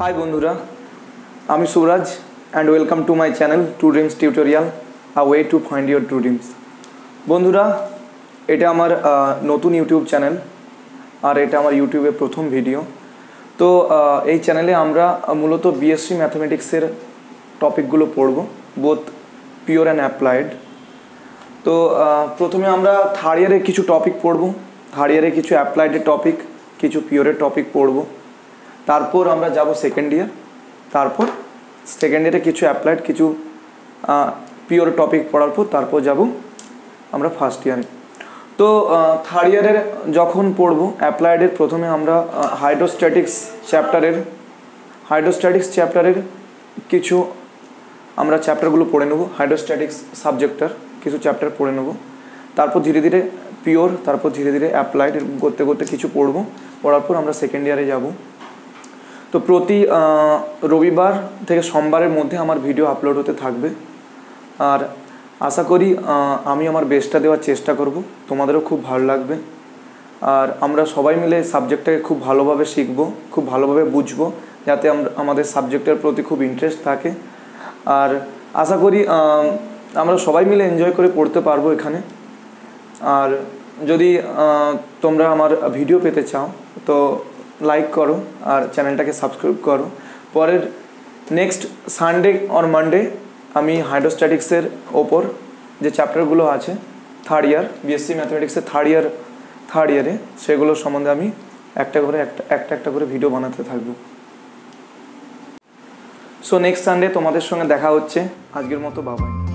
High বন্ধুরা। আমি Suraj and welcome to my channel to dreams tutorial a way to find your to dreams বন্ধুরা, এটা আমার নতুন ইউটিউব চ্যানেল আর এটা আমার ইউটিউবে প্রথম ভিডিও তো এই চ্যানেলে আমরা মূলত বিএসসি ম্যাথামেটিক্সের টপিকগুলো পড়ব বোথ পিওর অ্যান্ড অ্যাপ্লাইড তো প্রথমে আমরা থার্ড ইয়ারের কিছু টপিক পড়ব থার্ড ইয়ারে কিছু অ্যাপ্লাইডের টপিক কিছু পিওরের টপিক পড়ব। তারপর আমরা যাব সেকেন্ড ইয়ার তারপর সেকেন্ড ইয়ারে কিছু অ্যাপ্লাইড কিছু পিওর টপিক পড়ার পর তারপর যাব আমরা ফার্স্ট ইয়ারে তো থার্ড ইয়ারের যখন পড়ব অ্যাপ্লাইডের প্রথমে আমরা হাইড্রোস্ট্যাটিক্স চ্যাপ্টারের হাইড্রোস্ট্যাটিক্স চ্যাপ্টারের কিছু আমরা চ্যাপ্টারগুলো পড়ে নেব হাইড্রোস্ট্যাটিক্স সাবজেক্টার কিছু চ্যাপ্টার পড়ে নেব। তারপর ধীরে ধীরে পিওর তারপর ধীরে ধীরে অ্যাপ্লাইড করতে করতে কিছু পড়ব, পড়ার পর আমরা সেকেন্ড ইয়ারে যাব। তো প্রতি রবিবার থেকে সোমবারের মধ্যে আমার ভিডিও আপলোড হতে থাকবে। আর আশা করি আমি আমার বেস্টটা দেওয়ার চেষ্টা করব। তোমাদেরও খুব ভালো লাগবে। আর আমরা সবাই মিলে সাবজেক্টটাকে খুব ভালোভাবে শিখব, খুব ভালোভাবে বুঝব, যাতে আমরা আমাদের সাবজেক্টের প্রতি খুব ইন্টারেস্ট থাকে। আর আশা করি আমরা সবাই মিলে এনজয় করে পড়তে পারব এখানে। আর যদি তোমরা আমার ভিডিও পেতে চাও, তো লাইক করো আর চ্যানেলটাকে সাবস্ক্রাইব করো। পরের নেক্সট সানডে অর মানডে আমি হাইড্রোস্ট্যাটিক্সের ওপর যে চ্যাপ্টারগুলো আছে থার্ড ইয়ার বিএসসি ম্যাথমেটিক্সের থার্ড ইয়ার থার্ড ইয়ারে সেগুলো সম্বন্ধে আমি একটা করে একটা একটা একটা করে ভিডিও বানাতে থাকব। সো নেক্সট সানডে তোমাদের সঙ্গে দেখা হচ্ছে। আজকের মতো বাবাই